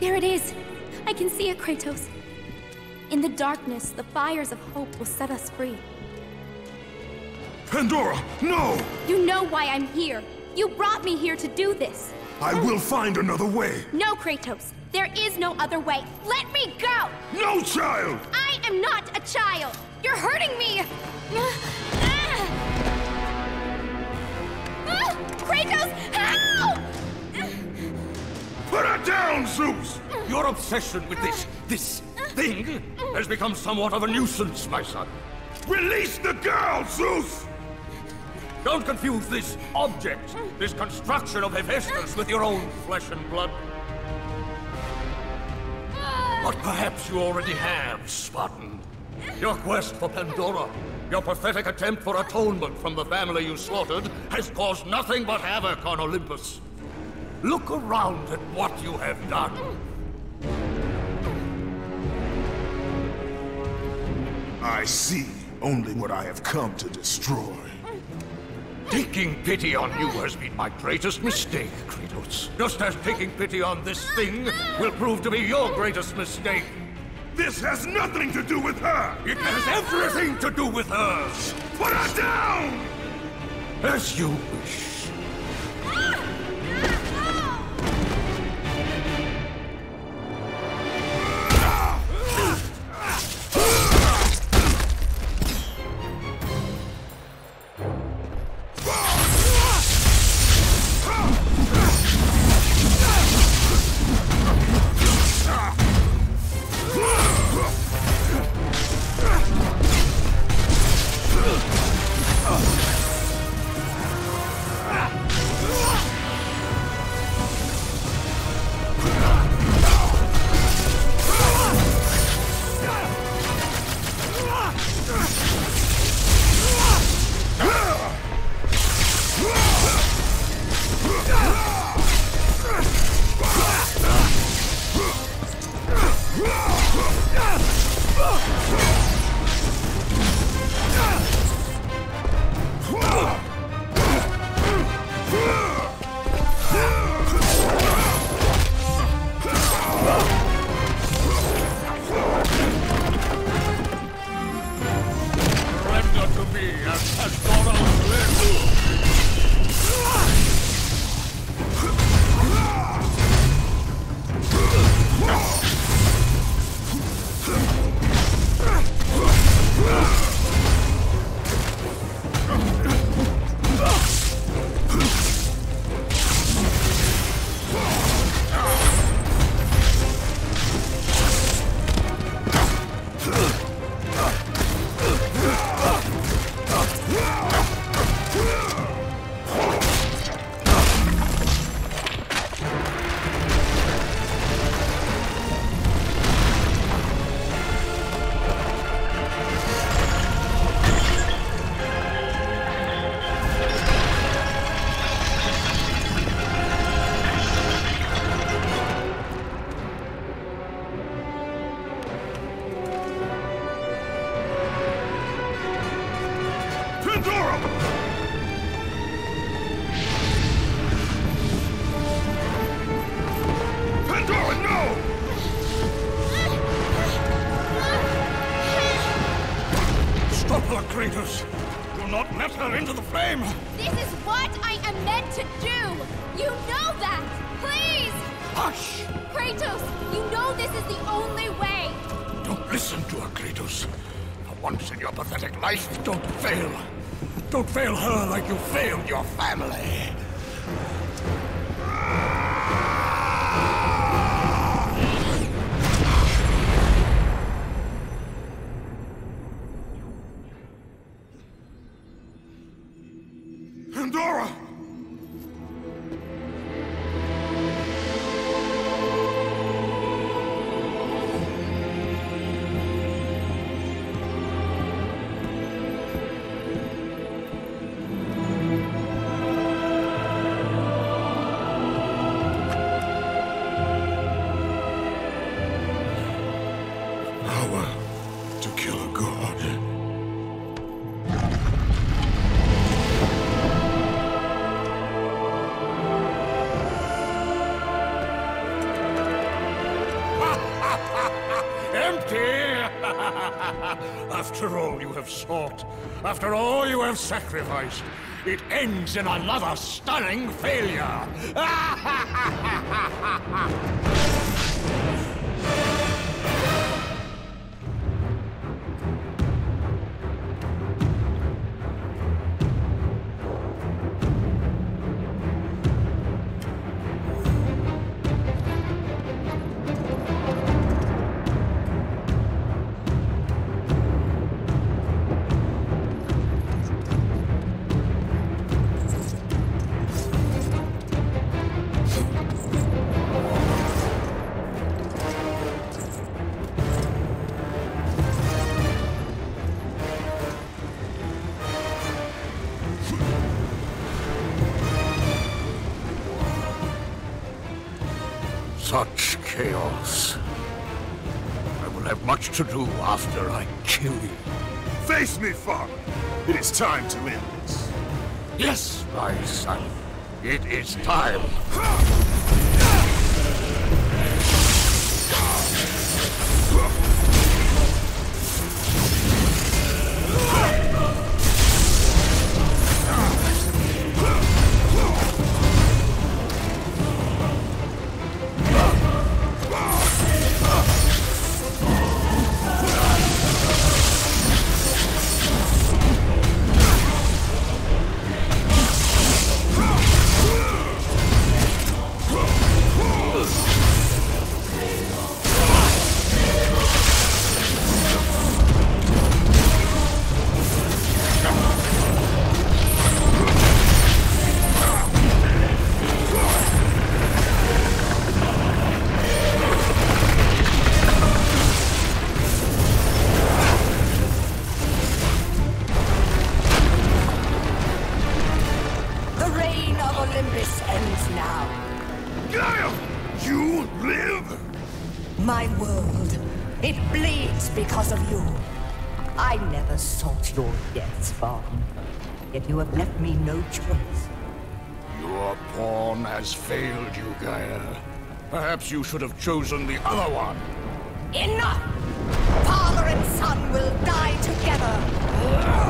There it is! I can see it, Kratos. In the darkness, the fires of hope will set us free. Pandora, no! You know why I'm here. You brought me here to do this. I will find another way. No, Kratos. There is no other way. Let me go! No, child! I am not a child! You're hurting me! Ah! Kratos, down, Zeus! Your obsession with this, this thing has become somewhat of a nuisance, my son. Release the girl, Zeus! Don't confuse this object, this construction of Hephaestus with your own flesh and blood. But perhaps you already have, Spartan. Your quest for Pandora, your pathetic attempt for atonement from the family you slaughtered, has caused nothing but havoc on Olympus. Look around at what you have done. I see only what I have come to destroy. Taking pity on you has been my greatest mistake, Kratos. Just as taking pity on this thing will prove to be your greatest mistake. This has nothing to do with her! It has everything to do with her! Put her down! As you wish. Her into the flame! This is what I am meant to do! You know that! Please! Hush! Kratos, you know this is the only way! Don't listen to her, Kratos. For once in your pathetic life, don't fail. Don't fail her like you failed your family. After all you have sacrificed, it ends in another stunning failure! Such chaos. I will have much to do after I kill you. Face me, father. It is time to end this. Yes, my son. It is time. Failed you, Gaia. Perhaps you should have chosen the other one. Enough! Father and son will die together.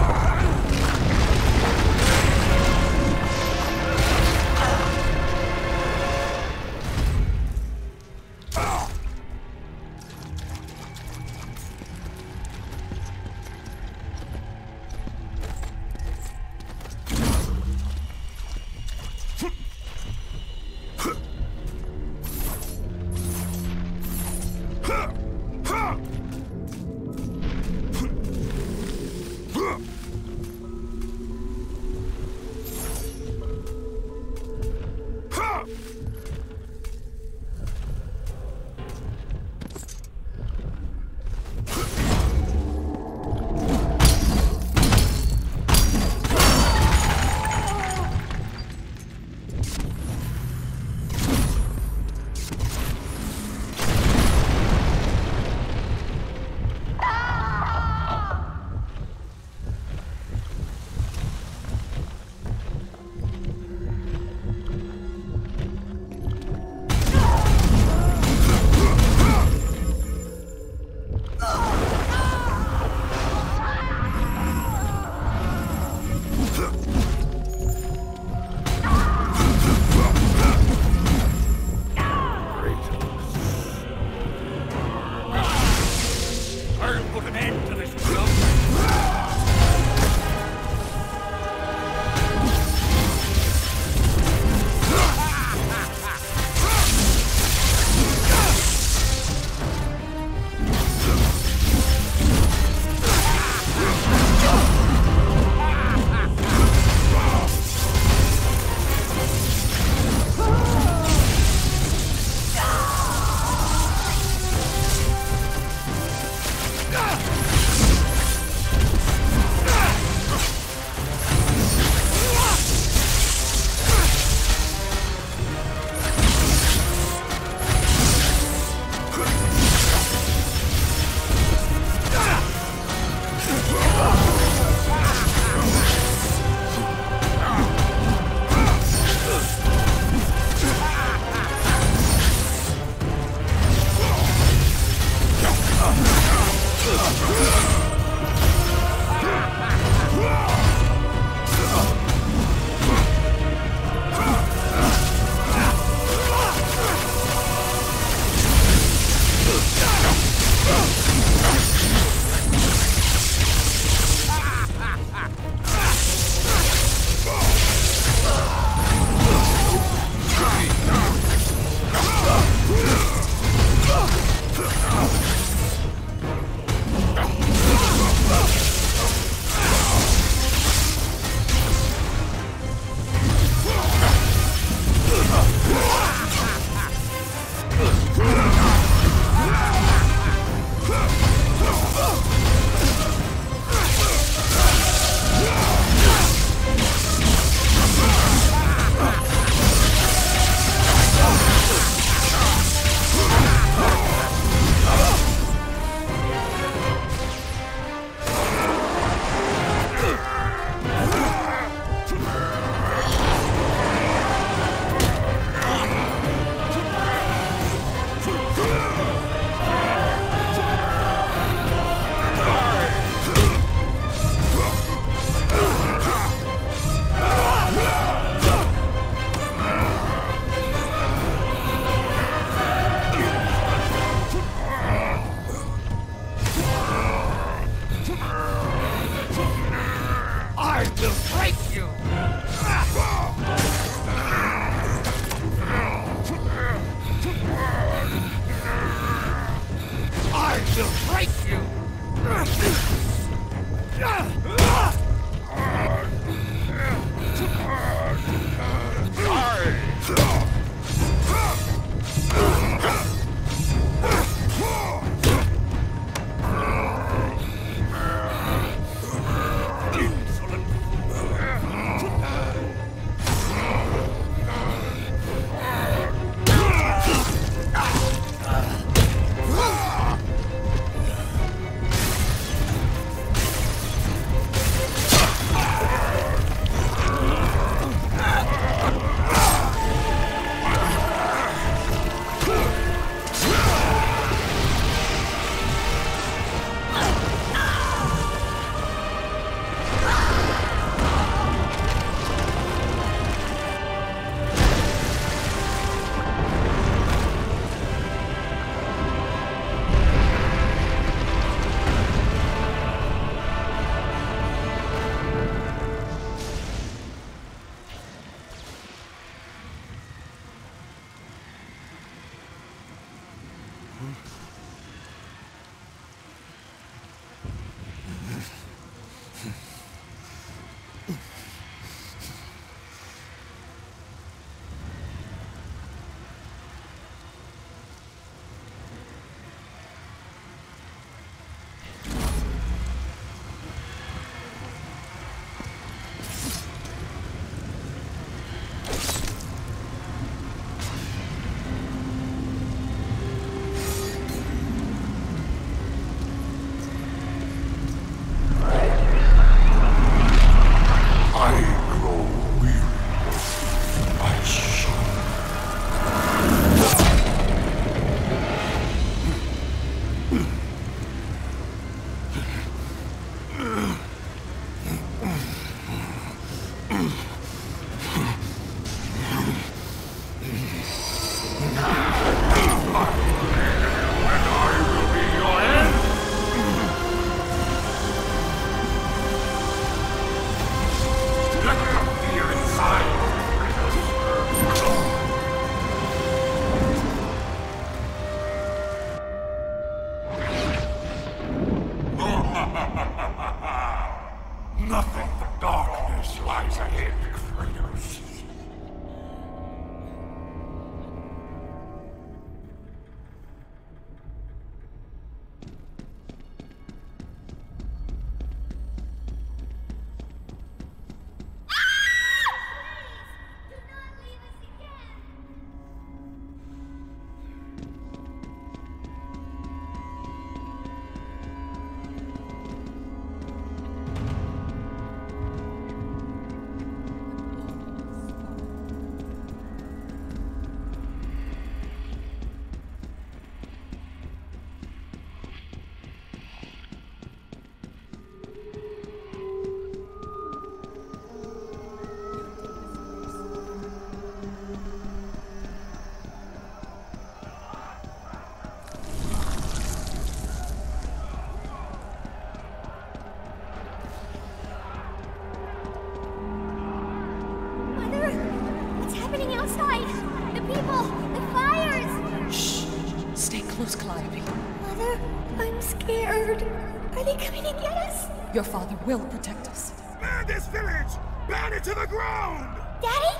will protect us. Burn this village! Burn it to the ground! Daddy?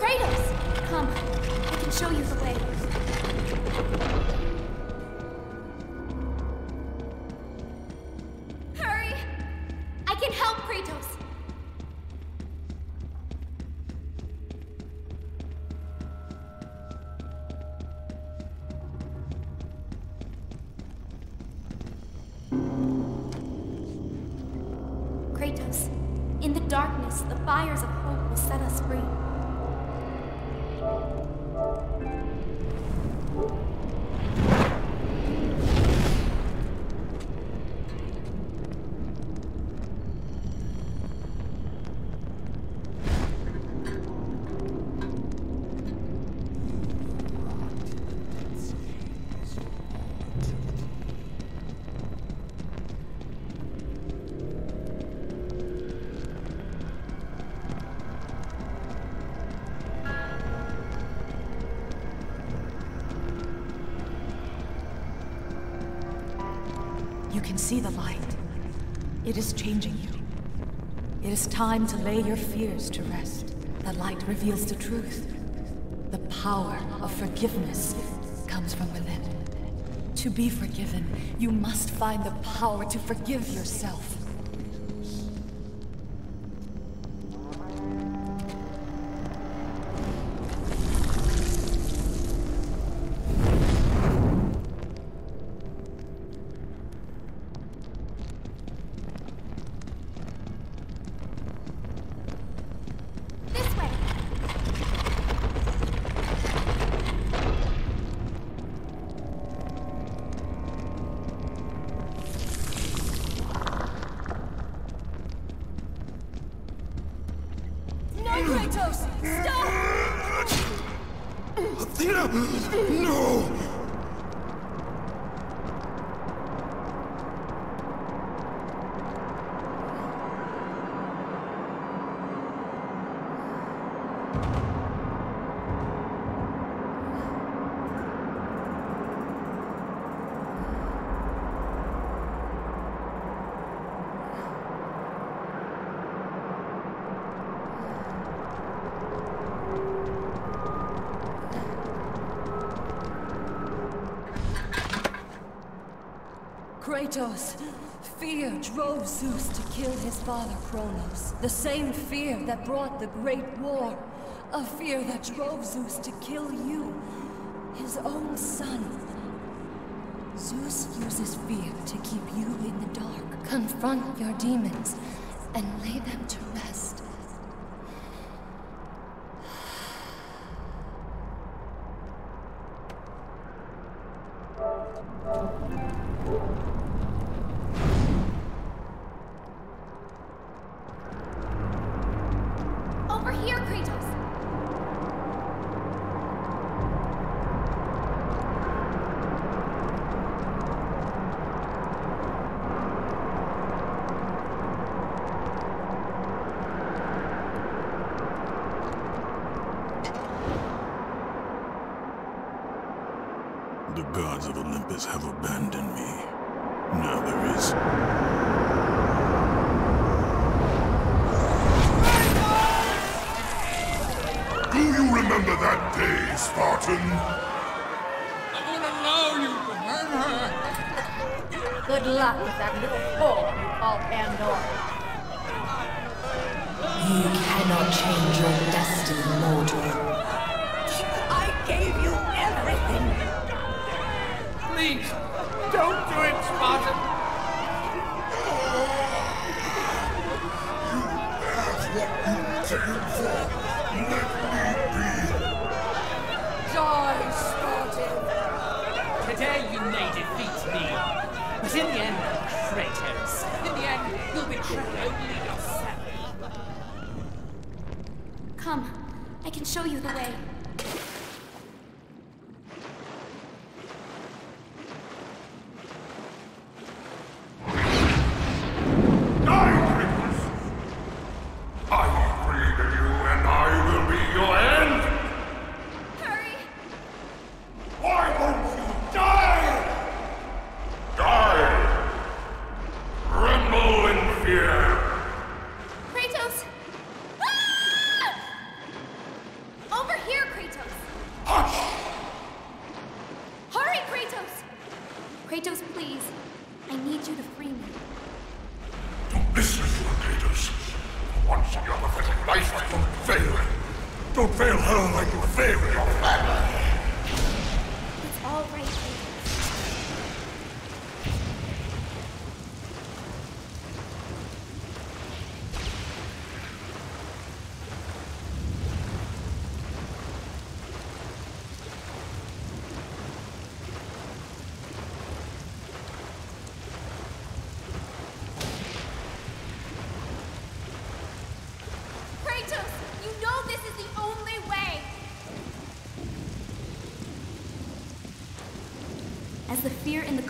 Kratos! Come, I can show you the way. You can see the light. It is changing you. It is time to lay your fears to rest. The light reveals the truth. The power of forgiveness comes from within. To be forgiven, you must find the power to forgive yourself. Kratos. Fear drove Zeus to kill his father Kronos. The same fear that brought the Great War. A fear that drove Zeus to kill you, his own son. Zeus uses fear to keep you in the dark. Confront your demons and lay them to rest. gods of Olympus have abandoned me. Now there is... Do you remember that day, Spartan? I won't allow you to hurt her! Good luck with that little whore you call Pandora. You cannot change your destiny. Please, don't do it, Spartan. You have what you came for. Let me be. Die, Spartan. Today you may defeat me, but in the end, Kratos, in the end, you'll betray only yourself. Come, I can show you the way. Don't fail her like you failed your family.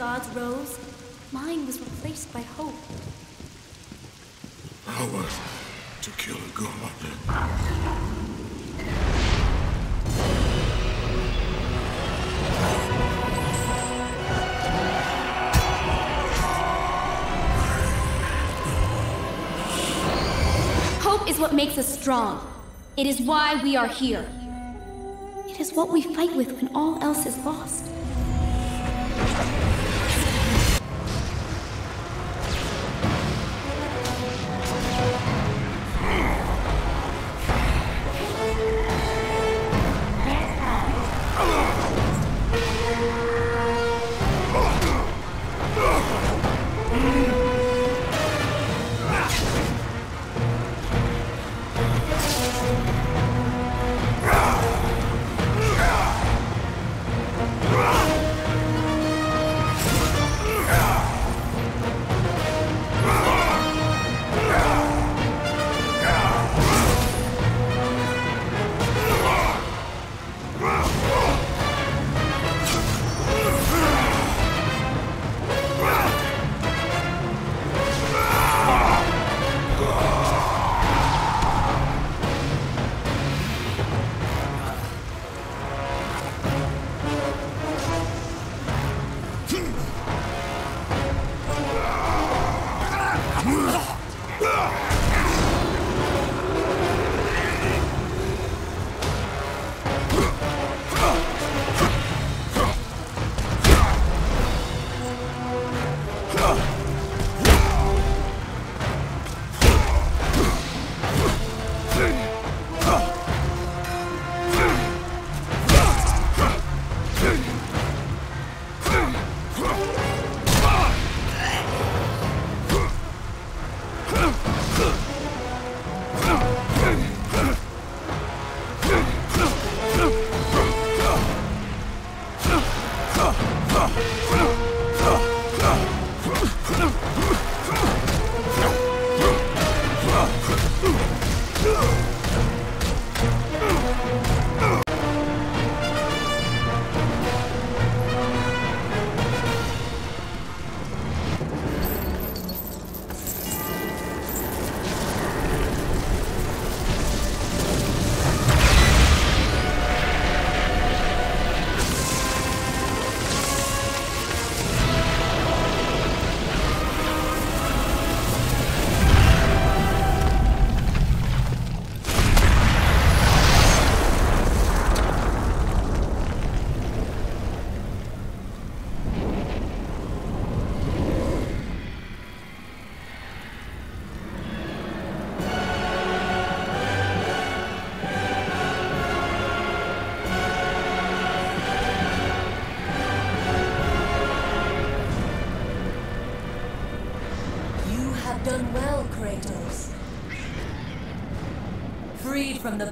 gods rose, mine was replaced by hope. How was it to kill a god? is what makes us strong. It is why we are here. It is what we fight with when all else is lost.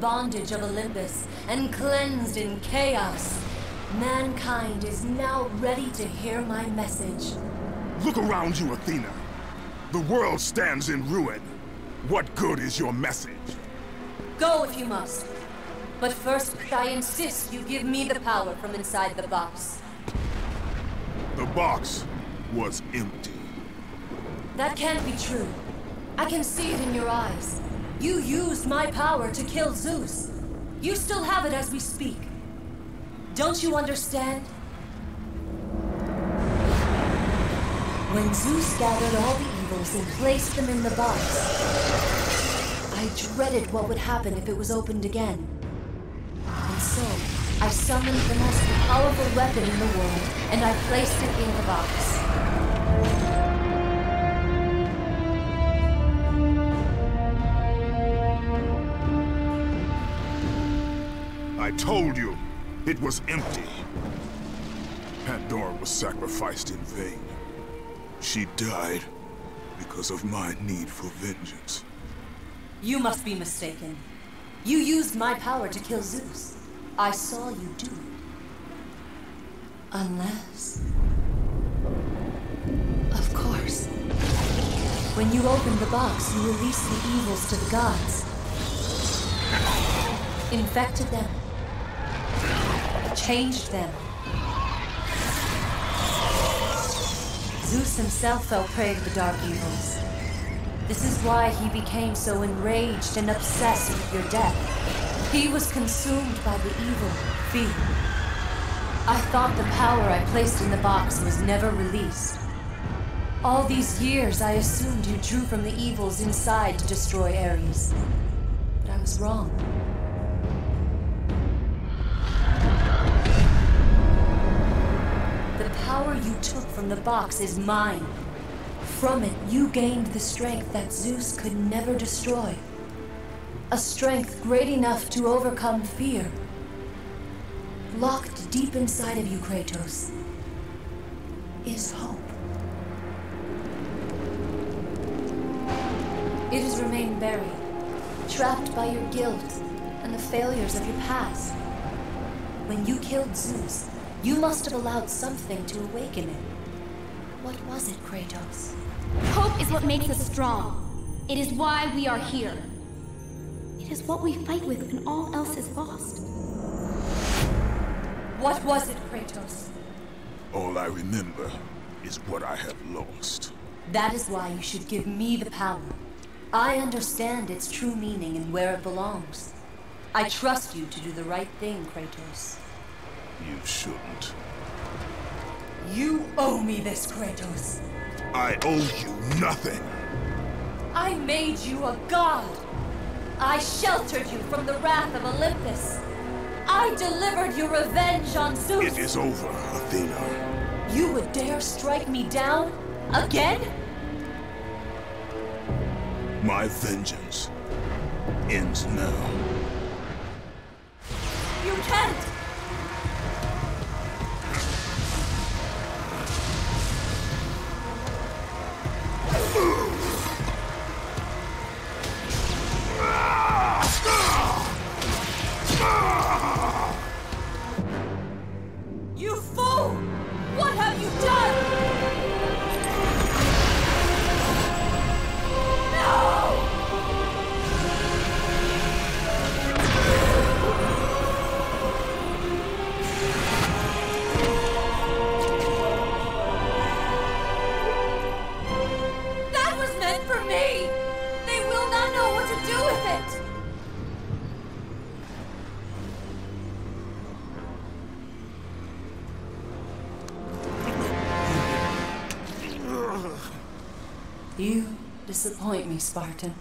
Bondage of Olympus and cleansed in chaos, mankind is now ready to hear my message. Look around you, Athena. The world stands in ruin. What good is your message? Go if you must. But first, I insist you give me the power from inside the box. The box was empty. That can't be true. I can see it in your eyes. You used my power to kill Zeus. You still have it as we speak. Don't you understand? When Zeus gathered all the evils and placed them in the box, I dreaded what would happen if it was opened again. And so, I summoned the most powerful weapon in the world, and I placed it in the box. I told you, it was empty. Pandora was sacrificed in vain. She died because of my need for vengeance. You must be mistaken. You used my power to kill Zeus. I saw you do it. Unless... Of course. When you opened the box, you released the evils to the gods. Infected them. Changed them. Zeus himself fell prey to the dark evils. This is why he became so enraged and obsessed with your death. He was consumed by the evil, fear. I thought the power I placed in the box was never released. All these years, I assumed you drew from the evils inside to destroy Ares. But I was wrong. Took from the box is mine. From it, you gained the strength that Zeus could never destroy. A strength great enough to overcome fear. Locked deep inside of you, Kratos, is hope. It has remained buried, trapped by your guilt and the failures of your past. When you killed Zeus, you must have allowed something to awaken it. What was it, Kratos? Hope is what makes us strong. It is why we are here. It is what we fight with when all else is lost. What was it, Kratos? All I remember is what I have lost. That is why you should give me the power. I understand its true meaning and where it belongs. I trust you to do the right thing, Kratos. You shouldn't. You owe me this, Kratos. I owe you nothing. I made you a god. I sheltered you from the wrath of Olympus. I delivered your revenge on Zeus. It is over, Athena. You would dare strike me down? Again? My vengeance ends now. You can't! You disappoint me, Spartan.